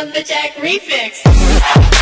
of the Jack Refix.